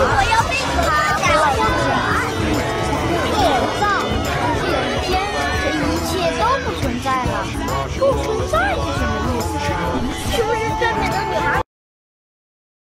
我要